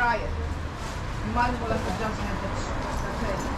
dry it. You might as well have to jump in it. Okay.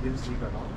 Back to, but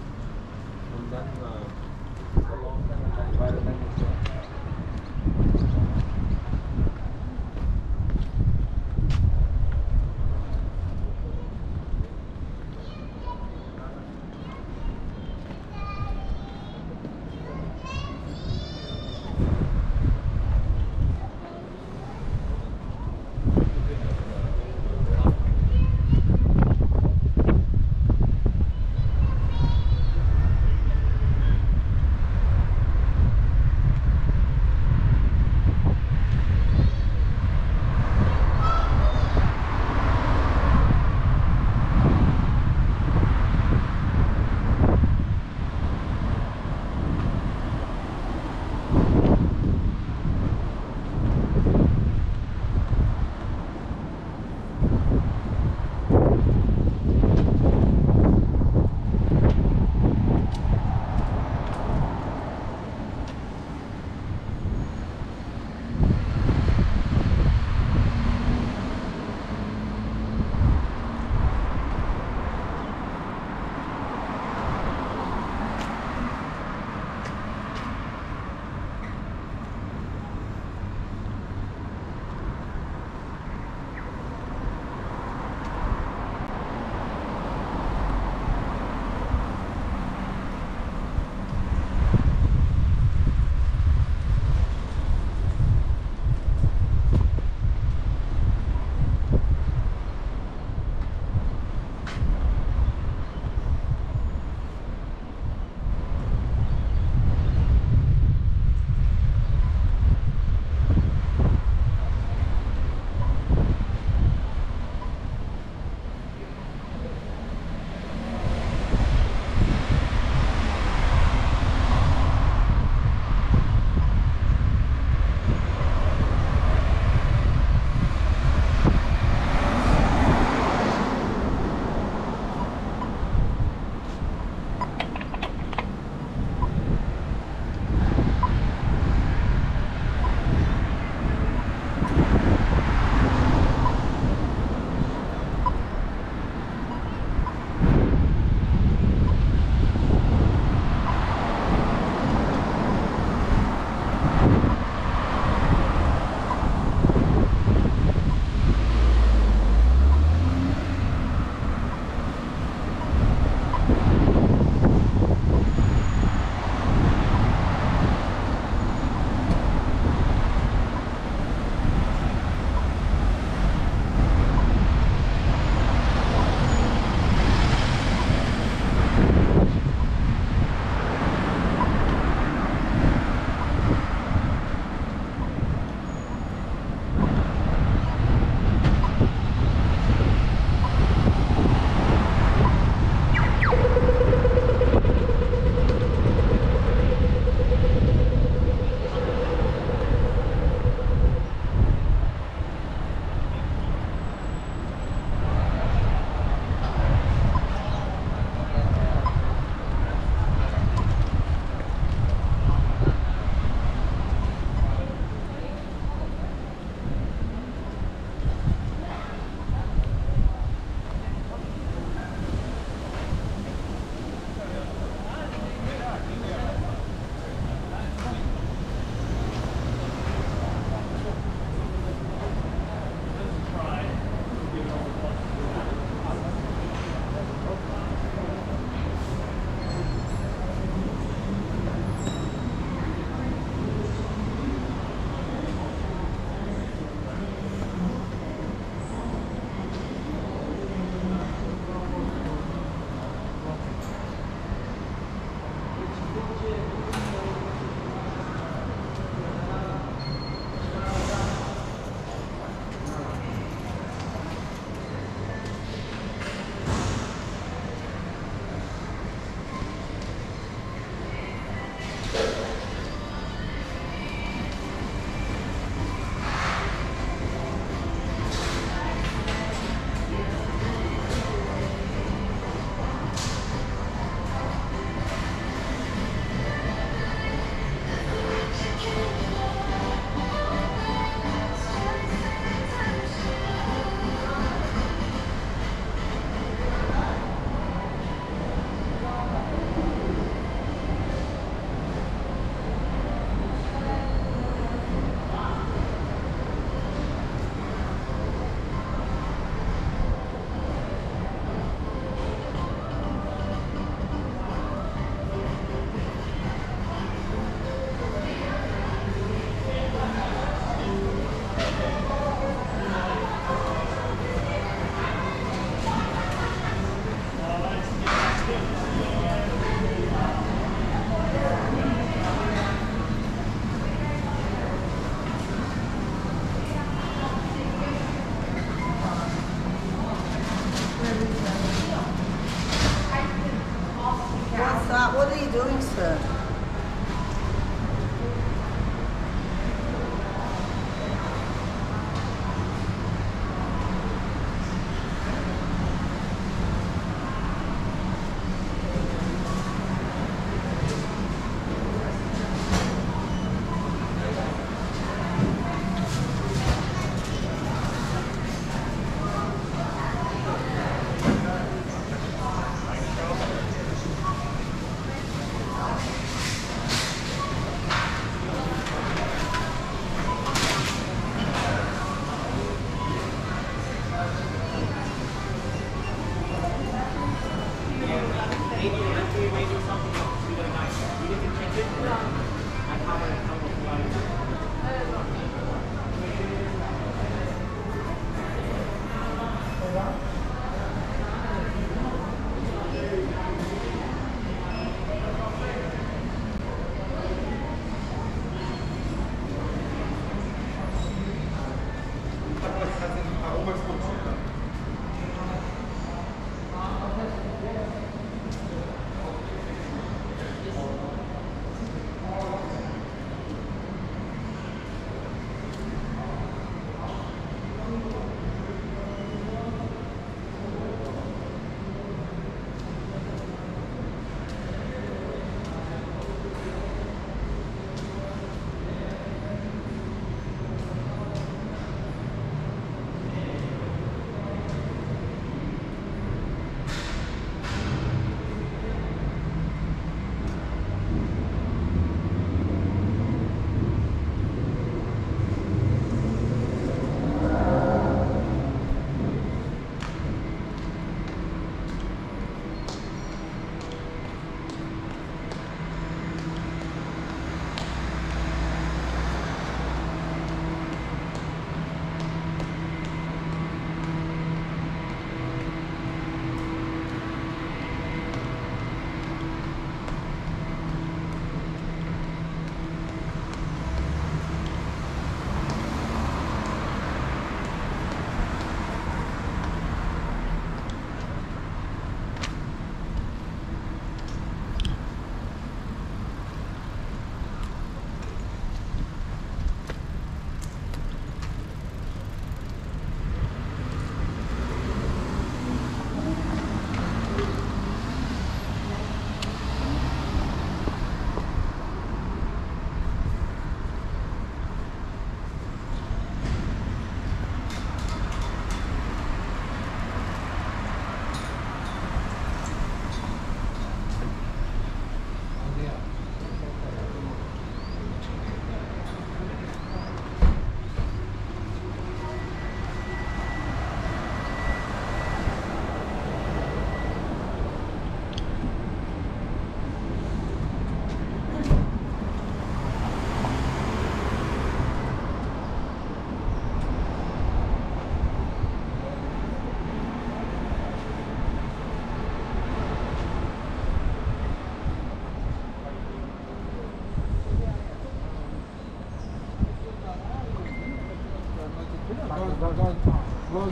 What are you doing, sir?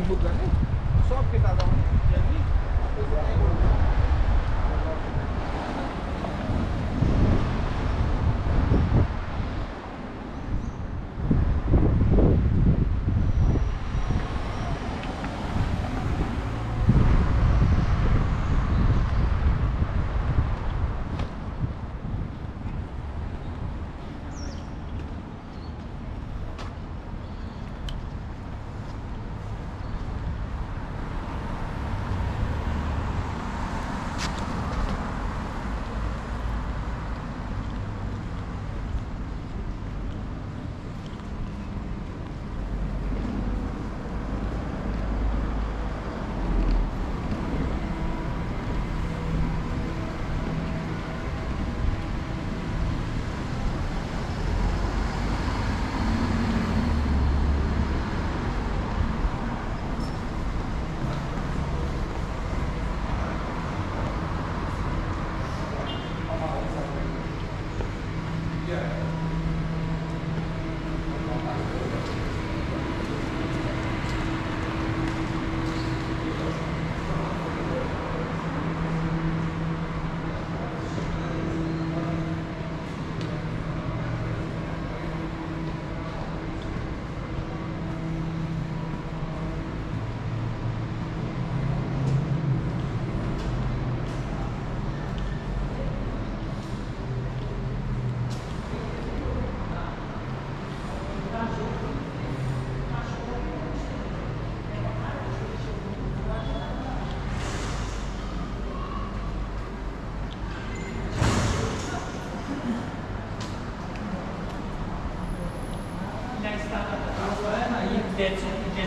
Book करें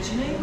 Geç,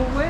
Take